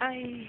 I.